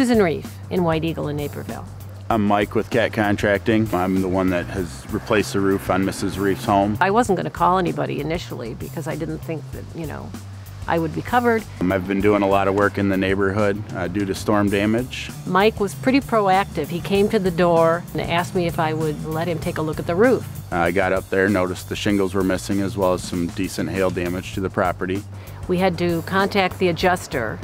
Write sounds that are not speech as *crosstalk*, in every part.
Susan Reeves in White Eagle in Naperville. I'm Mike with CAT Contracting. I'm the one that has replaced the roof on Mrs. Reeves' home. I wasn't going to call anybody initially because I didn't think that, you know, I would be covered. Um, I've been doing a lot of work in the neighborhood uh, due to storm damage. Mike was pretty proactive. He came to the door and asked me if I would let him take a look at the roof. Uh, I got up there, noticed the shingles were missing as well as some decent hail damage to the property. We had to contact the adjuster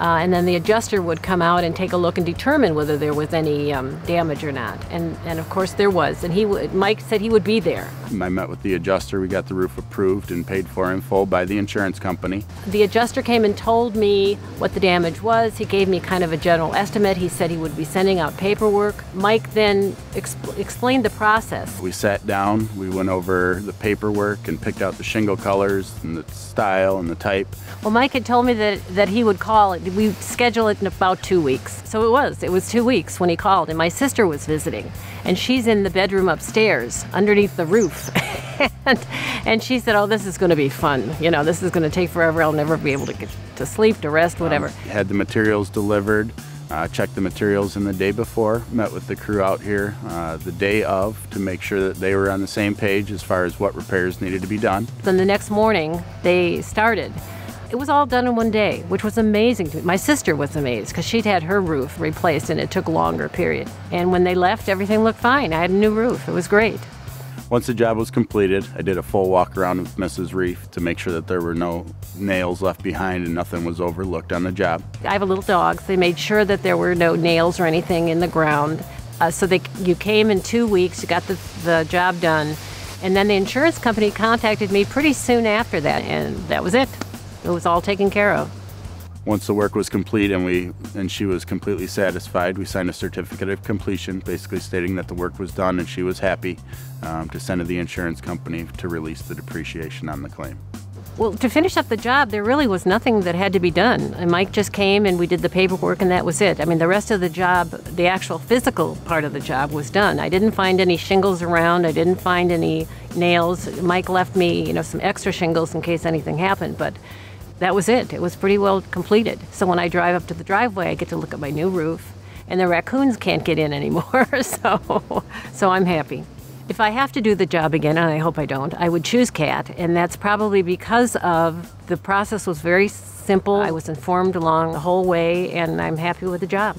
uh, and then the adjuster would come out and take a look and determine whether there was any um, damage or not. And, and of course there was. And he would, Mike said he would be there. I met with the adjuster. We got the roof approved and paid for in full by the insurance company. The adjuster came and told me what the damage was. He gave me kind of a general estimate. He said he would be sending out paperwork. Mike then exp- explained the process. We sat down, we went over the paperwork and picked out the shingle colors and the style and the type. Well, Mike had told me that, that he would call it we schedule it in about two weeks. So it was. It was two weeks when he called, and my sister was visiting, and she's in the bedroom upstairs underneath the roof. *laughs* and, and she said, "Oh, this is going to be fun. You know, this is going to take forever. I'll never be able to get to sleep, to rest, whatever." Um, had the materials delivered. Uh, checked the materials in the day before, met with the crew out here uh, the day of to make sure that they were on the same page as far as what repairs needed to be done. Then the next morning, they started. It was all done in one day, which was amazing to me. My sister was amazed because she'd had her roof replaced and it took a longer period. And when they left, everything looked fine. I had a new roof. It was great. Once the job was completed, I did a full walk around with Mrs. Reeves to make sure that there were no nails left behind and nothing was overlooked on the job. I have a little dog, so they made sure that there were no nails or anything in the ground. Uh, so they, you came in two weeks, you got the, the job done, and then the insurance company contacted me pretty soon after that, and that was it it was all taken care of. Once the work was complete and we and she was completely satisfied, we signed a certificate of completion, basically stating that the work was done and she was happy um, to send to the insurance company to release the depreciation on the claim. Well, to finish up the job, there really was nothing that had to be done. Mike just came and we did the paperwork, and that was it. I mean, the rest of the job, the actual physical part of the job, was done. I didn't find any shingles around. I didn't find any nails. Mike left me, you know, some extra shingles in case anything happened, but that was it. It was pretty well completed. So when I drive up to the driveway, I get to look at my new roof, and the raccoons can't get in anymore. *laughs* so, so I'm happy. If I have to do the job again, and I hope I don't, I would choose CAT, and that's probably because of the process was very simple. I was informed along the whole way, and I'm happy with the job.